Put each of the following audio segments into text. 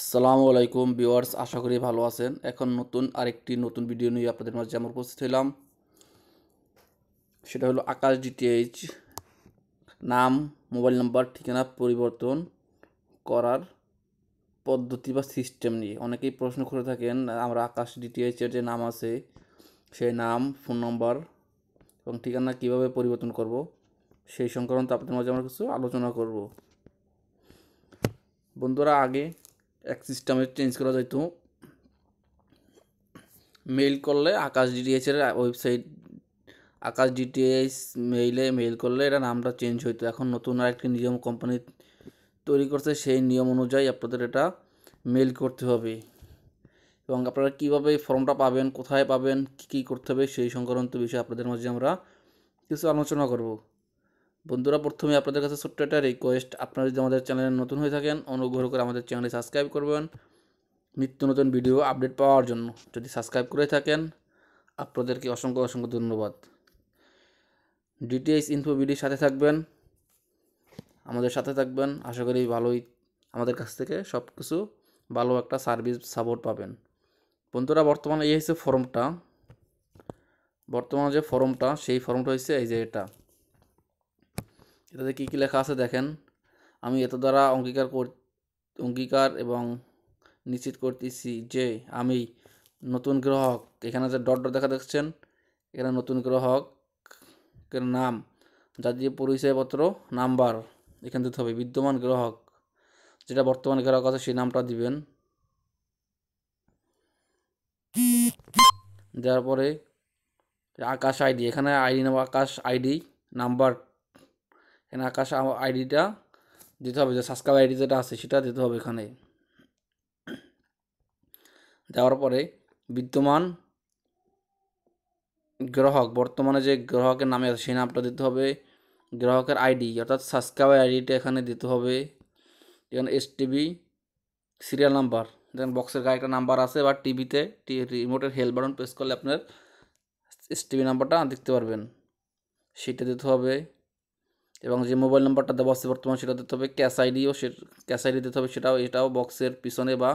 আসসালামু আলাইকুম ভিউয়ার্স, আশা করি ভালো আছেন। এখন নতুন আরেকটি নতুন ভিডিও নিয়ে আপনাদের মাঝে আমরা উপস্থিত হলাম সেটা হলো আকাশ ডিটিএইচ নাম, মোবাইল নাম্বার, ঠিকানা, পরিবর্তন করার পদ্ধতি বা সিস্টেম নিয়ে। অনেকেই প্রশ্ন করে থাকেন, আমরা আকাশ ডিটিএইচের যে নাম আছে, সেই নাম, ফোন নম্বর এবং ঠিকানা কীভাবে পরিবর্তন করব? সেই সংক্রান্ত আপনাদের মাঝে আমরা কিছু আলোচনা করব। বন্ধুরা, আগে এক সিস্টেমে চেঞ্জ করা যেত মেইল করলে আকাশ ডিটিএইচের ওয়েবসাইট আকাশ ডিটিএইচ মেইলে মেইল করলে এটা নামটা চেঞ্জ হইতো এখন নতুন আরেকটি নিয়ম কোম্পানি তৈরি করছে, সেই নিয়ম অনুযায়ী আপনাদের এটা মেইল করতে হবে। এবং আপনারা কীভাবে ফর্মটা পাবেন, কোথায় পাবেন, কী কী করতে হবে, সেই সংক্রান্ত বিষয়ে আপনাদের মাঝে আমরা কিছু আলোচনা করব। বন্ধুরা, প্রথমে আপনাদের কাছে ছোট্ট একটা রিকোয়েস্ট আপনারা যদি আমাদের চ্যানেলে নতুন হয়ে থাকেন, অনুগ্রহ করে আমাদের চ্যানেলে সাবস্ক্রাইব করবেন নিত্য নতুন ভিডিও আপডেট পাওয়ার জন্য। যদি সাবস্ক্রাইব করে থাকেন, আপনাদেরকে অসংখ্য অসংখ্য ধন্যবাদ। ডিটিএইচ ইনফো ভিডিওর সাথে থাকবেন, আমাদের সাথে থাকবেন। আশা করি ভালোই আমাদের কাছ থেকে সব কিছু ভালো একটা সার্ভিস সাপোর্ট পাবেন। বন্ধুরা, বর্তমানে এই হচ্ছে ফর্মটা বর্তমানে যে ফর্মটা সেই ফর্মটা হচ্ছে এই যে এটা। এটাতে কী কী লেখা আছে দেখেন? আমি এত দ্বারা অঙ্গীকার কর, অঙ্গীকার এবং নিশ্চিত করতেছি যে আমি নতুন গ্রাহক, এখানে যে ডট ডট দেখা দেখছেন? এখানে নতুন গ্রাহকের নাম, জাতীয় পরিচয়পত্র, নাম্বার এখানে দিতে হবে, বিদ্যমান গ্রাহক, যেটা বর্তমানে গ্রাহক আছে সেই নামটা দিবেন। দেওয়ার পরে আকাশ আইডি এখানে আইডি নেব আকাশ আইডি নাম্বার এখানে আকাশ আইডিটা দিতে হবে, যে সাবস্ক্রাইব আইডি যেটা আছে সেটা দিতে হবে এখানে। দেওয়ার পরে বিদ্যমান গ্রাহক, বর্তমানে যে গ্রাহকের নামে আছে সেই নামটা দিতে হবে। গ্রাহকের আইডি, অর্থাৎ সাবস্ক্রাইব আইডিটা এখানে দিতে হবে। এখানে এস টিভি সিরিয়াল নাম্বার যেমন বক্সের গায়ে একটা নাম্বার আছে, বা টিভিতে রিমোটের হেল্প বাটন প্রেস করলে আপনার এস টিভি নাম্বারটা দেখতে পারবেন। সেটা দিতে হবে। এবং যে মোবাইল নাম্বারটা দেওয়া আছে বর্তমান সেটা দিতে হবে ক্যাশ আইডিও সে ক্যাশ আইডি দিতে হবে সেটাও, এটাও বক্সের পিছনে বা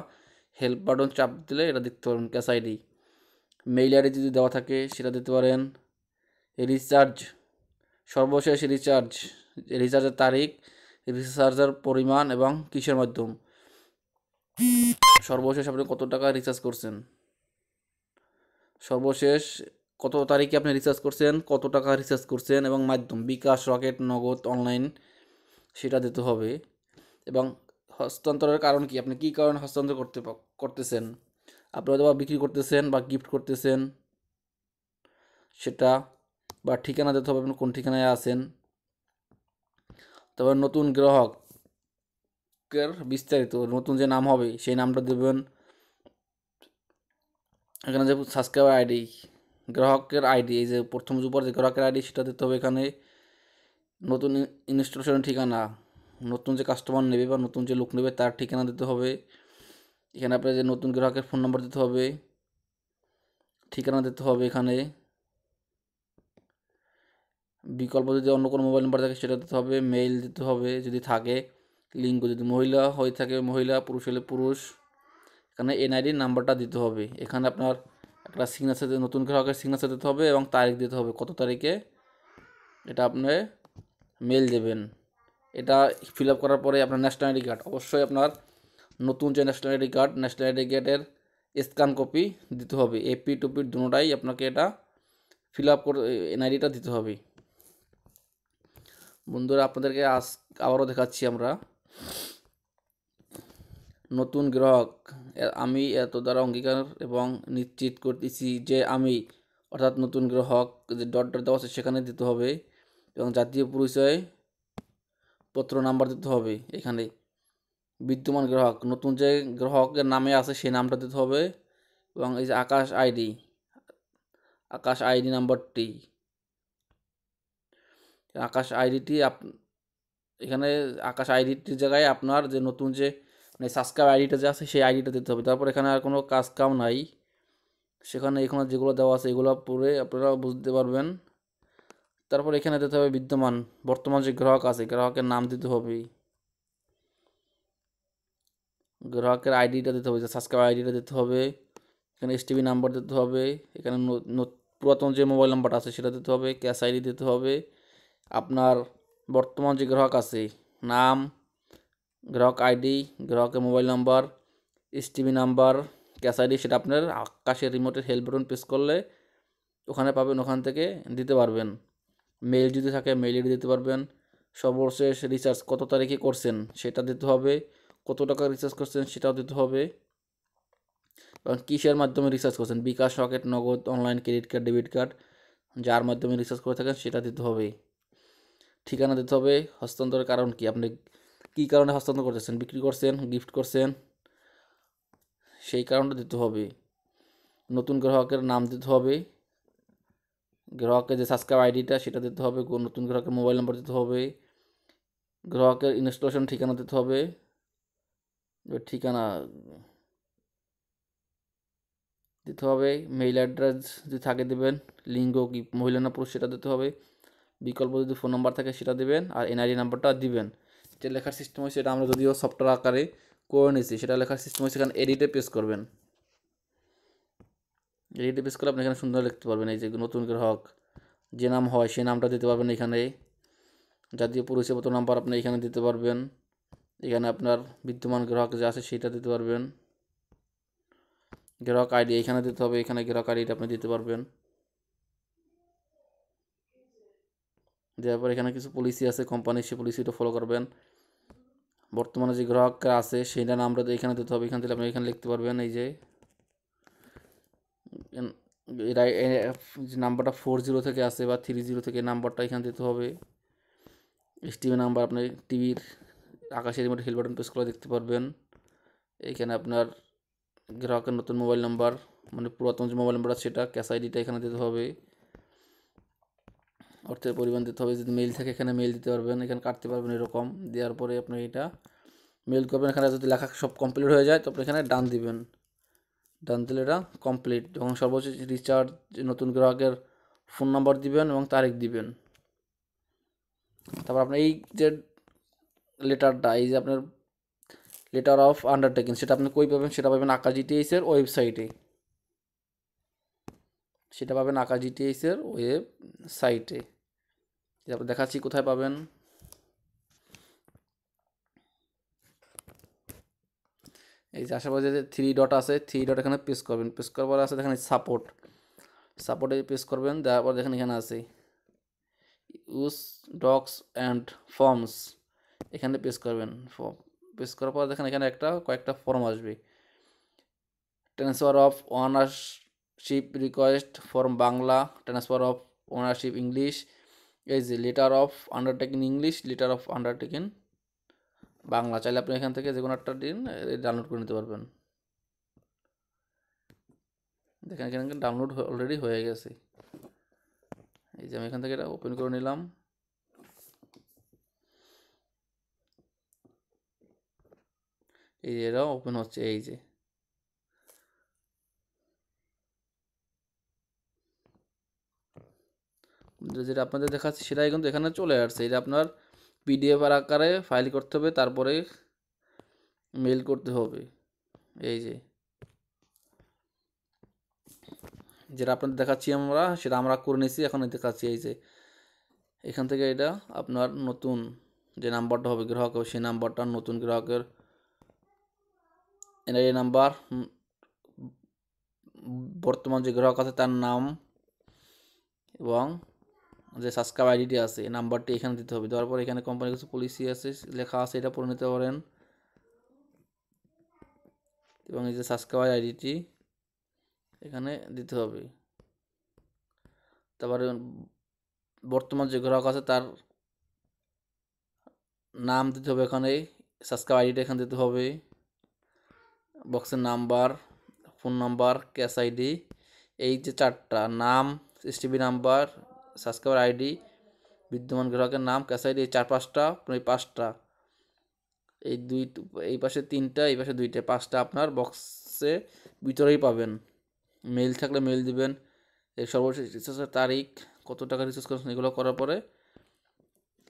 হেল্প বাটন চাপ দিলে এটা দেখতে পারবেন, ক্যাশ আইডি। মেইল আইডি যদি দেওয়া থাকে সেটা দিতে পারেন। রিচার্জ সর্বশেষ রিচার্জ রিচার্জের তারিখ রিচার্জের পরিমাণ এবং কিসের মাধ্যম। সর্বশেষ আপনি কত টাকা রিচার্জ করছেন? সর্বশেষ কত তারিখে আপনি রিচার্জ করছেন, কত টাকা রিচার্জ করছেন এবং মাধ্যম বিকাশ, রকেট, নগদ অনলাইন সেটা দিতে হবে। এবং হস্তান্তরের কারণ কি? আপনি কী কারণে হস্তান্তর করতে করতেছেন? আপনি হয়তো বিক্রি করতেছেন বা গিফট করতেছেন, সেটা বা ঠিকানা দিতে হবে আপনি কোন ঠিকানায় আছেন। তারপর নতুন গ্রাহকের বিস্তারিত, নতুন যে নাম হবে, সেই নামটা দেবেন। এখানে যে সাবস্ক্রাইবার আইডি গ্রাহকের আইডি, এই যে প্রথম উপর যে গ্রাহকের আইডি সেটা দিতে হবে এখানে। নতুন ইনস্টলেশনের ঠিকানা, নতুন যে কাস্টমার নেবে বা নতুন যে লোক নেবে তার ঠিকানা দিতে হবে। এখানে আপনার যে নতুন গ্রাহকের ফোন নম্বর দিতে হবে, ঠিকানা দিতে হবে এখানে। বিকল্প যদি অন্য কোনো মোবাইল নাম্বার থাকে সেটা দিতে হবে, মেইল দিতে হবে যদি থাকে লিঙ্ক যদি মহিলা হয়ে থাকে, মহিলা, পুরুষ হলে পুরুষ। এখানে এনআইডির নাম্বারটা দিতে হবে। এখানে আপনার একটা সিগনেচার নতুন গ্রাহকের সিগনেচার দিতে হবে এবং তারিখ দিতে হবে। কত তারিখে? এটা আপনি মেল দেবেন। এটা ফিল আপ করার পরে আপনার ন্যাশনাল আইডি কার্ড অবশ্যই আপনার নতুন যে national ID card national ID কার্ডের স্ক্যান কপি দিতে হবে। এপি টুপির দুটাই আপনাকে এটা ফিল আপ করে এনআইডিটা দিতে হবে। বন্ধুরা, আপনাদেরকে আজ আবারও দেখাচ্ছি আমরা। নতুন গ্রাহক। আমি এত দ্বারা অঙ্গীকার এবং নিশ্চিত করতেছি যে আমি, অর্থাৎ নতুন গ্রাহক যে ডট ডট দেওয়া আছে সেখানে দিতে হবে এবং জাতীয় পরিচয় পত্র নাম্বার দিতে হবে এখানে। বিদ্যমান গ্রাহক, নতুন যে গ্রাহকের নামে আছে সেই নামটা দিতে হবে এবং এই যে আকাশ আইডি আকাশ আইডি নাম্বারটি। আকাশ আইডিটি আপ এখানে আকাশ আইডিটির জায়গায় আপনার যে নতুন যে মানে সাবস্ক্রাইব আইডিটা যে আছে, সেই আইডিটা দিতে হবে। তারপর এখানে আর কোনো কাজ কাম নাই। সেখানে এখানে যেগুলো দেওয়া আছে, এগুলো পড়ে আপনারা বুঝতে পারবেন। তারপর এখানে দিতে হবে বিদ্যমান। বর্তমান যে গ্রাহক আছে, গ্রাহকের নাম দিতে হবে। গ্রাহকের আইডিটা দিতে হবে, যে সাবস্ক্রাইব আইডিটা দিতে হবে। এখানে এসটিভি নাম্বার দিতে হবে। এখানে পুরাতন যে মোবাইল নাম্বারটা আছে, সেটা দিতে হবে। ক্যাশ আইডি দিতে হবে। আপনার বর্তমান যে গ্রাহক আছে, নাম গ্রাহক আইডি গ্রাহকের mobile number STB number cash ID সেটা আপনার আকাশের রিমোটের হেল্প বাটন প্রেস করলে ওখানে পাবেন, ওখান থেকে দিতে পারবেন। মেল যদি থাকে মেল আইডি দিতে পারবেন। সর্বশেষ রিচার্জ কত তারিখে করছেন, সেটা দিতে হবে। কত টাকা রিচার্জ করছেন, সেটাও দিতে হবে। এবং কিসের মাধ্যমে রিচার্জ করছেন? BKash, Rocket, Nagad online credit card debit card যার মাধ্যমে রিচার্জ করে থাকেন, সেটা দিতে হবে। ঠিকানা দিতে হবে। হস্তান্তরের কারণ কি? আপনি কী কারণে হস্তান্তর করতেছেন? বিক্রি করছেন? গিফট করছেন? সেই কারণটা দিতে হবে। নতুন গ্রাহকের নাম দিতে হবে। গ্রাহকের যে সাবস্ক্রাইব আইডিটা সেটা দিতে হবে। নতুন গ্রাহকের মোবাইল নাম্বার দিতে হবে। গ্রাহকের ইনস্টলেশন ঠিকানা দিতে হবে। ঠিকানা দিতে হবে। মেইল অ্যাড্রেস যদি থাকে দেবেন। লিঙ্গ, কি মহিলা না পুরুষ, সেটা দিতে হবে। বিকল্প যদি ফোন নাম্বার থাকে, সেটা দেবেন। আর এনআইডি নাম্বারটা দিবেন। যে লেখার সিস্টেম হয় সেটা আমরা যদিও সফটওয়্যার আকারে করে নিয়েছি, সেটা লেখার সিস্টেম হয় এখানে এডিটে পেস করবেন। এডিটে পেস করলে আপনি এখানে সুন্দর লিখতে পারবেন, এই যে নতুন গ্রাহক যে নাম হয় সে নামটা দিতে পারবেন এখানে। জাতীয় পরিচয়পত্র নাম্বার আপনি এখানে দিতে পারবেন, এখানে আপনার বিদ্যমান গ্রাহক যে আছে সেটা দিতে পারবেন। গ্রাহক আইডি এখানে দিতে হবে, এখানে গ্রাহক আইডিটা আপনি দিতে পারবেন। দেওয়ার পর এখানে কিছু পলিসি আছে কোম্পানির সেই পলিসিটা ফলো করবেন। বর্তমানে যে গ্রাহকরা আছে সেটা নামটা তো এখানে দিতে হবে। এখান থেকে আপনি এখানে লিখতে পারবেন, এই যে যে নাম্বারটা ফোর জিরো থেকে আসে বা থ্রি জিরো থেকে নাম্বারটা এখানে দিতে হবে। এস টিভি নাম্বার আপনি টিভির আকাশের রিমোট হিল বাটন প্রেস করে দেখতে পারবেন। এইখানে আপনার গ্রাহকের নতুন মোবাইল নাম্বার মানে পুরাতন যে মোবাইল নাম্বার সেটা ক্যাশ আইডিটা এখানে দিতে হবে। অর্থের পরিমাণ দিতে হবে। যদি মেইল থাকে, এখানে মেইল দিতে পারবেন, এখানে কাটতে পারবেন এরকম। দেওয়ার পরে আপনি এটা মেইল করবেন। এখানে যদি লেখা সব কমপ্লিট হয়ে যায়, তো আপনি এখানে ডান দিবেন। ডান দিলে এটা কমপ্লিট এবং সর্বোচ্চ রিচার্জ নতুন গ্রাহকের ফোন নাম্বার দিবেন এবং তারিখ দিবেন। তারপর আপনার এই যে লেটারটা এই যে আপনার লেটার অফ আন্ডারটেকিং সেটা আপনি কই পাবেন? সেটা পাবেন আকা জিটিএইচের ওয়েবসাইটে সেটা পাবেন আকা জিটিএইচের ওয়েবসাইটে তারপর দেখাচ্ছি কোথায় পাবেন। এই যে আশেপাশে যে থ্রি ডট আছে থ্রি ডট এখানে প্রেস করবেন। প্রেস করার আছে দেখেন সাপোর্ট সাপোর্টে প্রেস করবেন, দেওয়ার পর দেখেন এখানে আছে ইউজ ডক্স অ্যান্ড ফর্মস এখানে প্রেস করবেন প্রেস করার পর দেখেন এখানে একটা, কয়েকটা ফর্ম আসবে। Transfer of ownership request form Bangla transfer of ownership English এই যে letter of undertaking English letter of undertaking Bangla, চাইলে আপনি এখান থেকে যে কোনো একটা দিন ডাউনলোড করে নিতে পারবেন। দেখেন, এখানে ডাউনলোড অলরেডি হয়ে গেছে। এই যে আমি এখান থেকে এটা ওপেন করে নিলাম। এই যে এটা ওপেন হচ্ছে, এই যে। যেটা আপনাদের দেখাচ্ছি সেটাই কিন্তু এখানে চলে আসছে। এটা আপনার পিডিএফ আকারে ফাইল করতে হবে, তারপরে মেল করতে হবে। এই যে। যেটা আপনাদের দেখাচ্ছি আমরা, সেটা আমরা করে নিয়েছি, এখন দেখাচ্ছি এই যে। এখান থেকে এটা আপনার নতুন যে নাম্বারটা হবে গ্রাহক হবে সেই নাম্বারটা নতুন গ্রাহকের এনআইডি নাম্বার বর্তমান যে গ্রাহক আছে তার নাম এবং যে সাবস্ক্রাইব আইডিটি আছে, এই নাম্বারটি এখানে দিতে হবে। দেওয়ার পর এখানে কোম্পানির কিছু পলিসি আছে, লেখা আছে, এটা পড়ে নিতে পারেন। এবং এই যে সাবস্ক্রাইব আইডিটি এখানে দিতে হবে। তারপরে বর্তমান যে গ্রাহক আছে, তার নাম দিতে হবে এখানে সাবস্ক্রাইব আইডিটা এখানে দিতে হবে। বক্সের number phone number cash ID এই যে চারটা, নাম এসটিভি নাম্বার সাবস্ক্রাইবার আইডি, বিদ্যমান গ্রাহকের নাম ক্যাশ আইডি, এই চার পাঁচটা, এই পাঁচটা। এই দুই, এই পাশে তিনটা, এই পাশে দুইটা পাঁচটা আপনার বক্সে ভিতরেই পাবেন। মেল থাকলে মেল দিবেন। এই সর্বশেষ রিচার্জের তারিখ, কত টাকা রিচার্জ করছেন, এগুলো করার পরে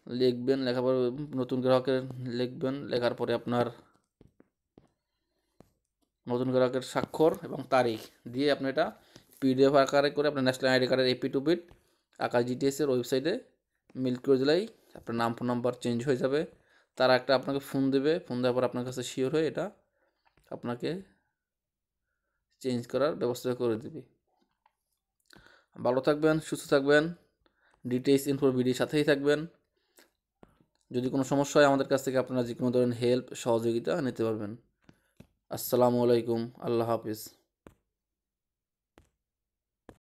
লিখবেন, লেখার পরে নতুন গ্রাহকের লিখবেন, লেখার পরে আপনার নতুন গ্রাহকের স্বাক্ষর এবং তারিখ। দিয়ে আপনি এটা পিডিএফ আকারে করে আপনার ন্যাশনাল আইডি কার্ডের এপি টু পিট আকাশ জিটিএসের ওয়েবসাইটে মেল করে দিলেই আপনার নাম ফোন নাম্বার চেঞ্জ হয়ে যাবে। তারা একটা আপনাকে ফোন দেবে ফোন দেওয়ার পর আপনার কাছে শিওর হয়ে এটা আপনাকে চেঞ্জ করার ব্যবস্থা করে দেবে। ভালো থাকবেন, সুস্থ থাকবেন ডিটেলস ইনফোর ভিডিওর সাথেই থাকবেন। যদি কোনো সমস্যা হয় আমাদের কাছ থেকে আপনারা যে কোনো ধরনের হেল্প সহযোগিতা নিতে পারবেন। আসসালামু আলাইকুম, আল্লাহ হাফিজ।